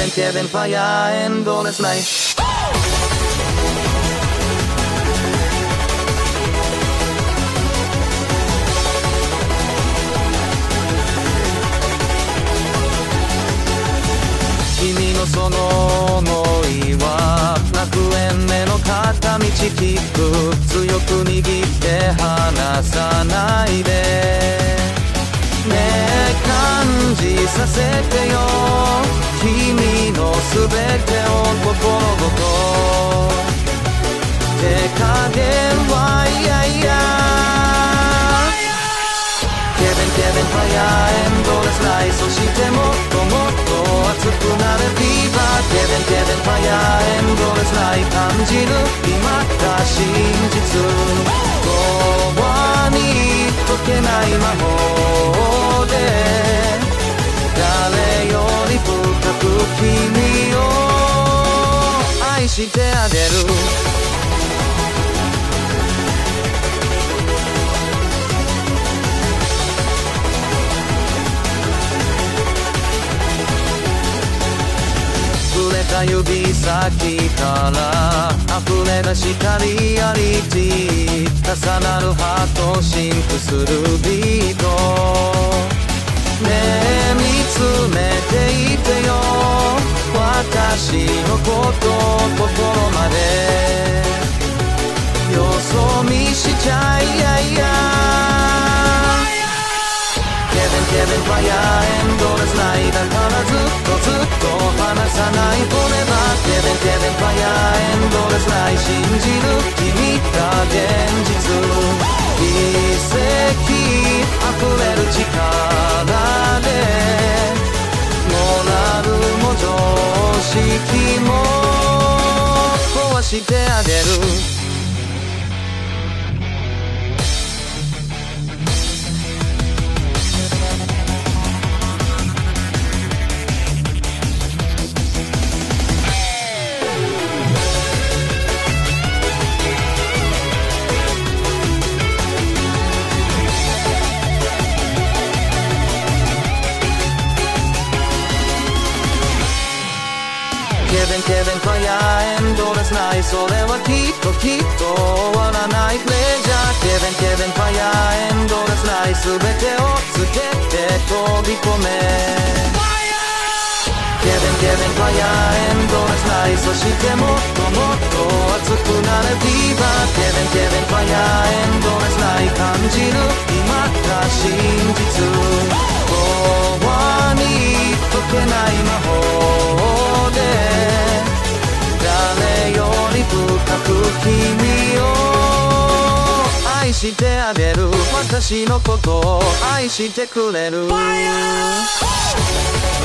Kevin Kevin Fire Endless Night 君のその想いは楽園への片道切符強く握って離さないでさせてよ君の全てを心ごと手加減はいやいや Kevin Kevin Fire Endless Night そしてもっともっと熱くなる Fever Kevin Kevin Fire Endless Night 感じる今が真実してあげる触れた指先から溢れ出したリアリティ重なるハートシンクするビートねえ見つめていてよ。心までよそ見しちゃいやいや Kevin Kevin Fire Endless Night だからずっとずっと離さない Forever Kevin Kevin Fire Endless Night 信じる君が現実奇跡溢れる力でモラルも常識してあげる。電停電ファイアエンドレスナイそれはきっときっと終わらないプレジャーケベンケベンファイアエンドレスナイ全てをつけて飛び込めケベンケベンファイアエンドレスナイそしてもっともっと熱くなれ Fever Kevin Kevin エンドレスナイ感じるしてあげる私のことを愛してくれる Fire!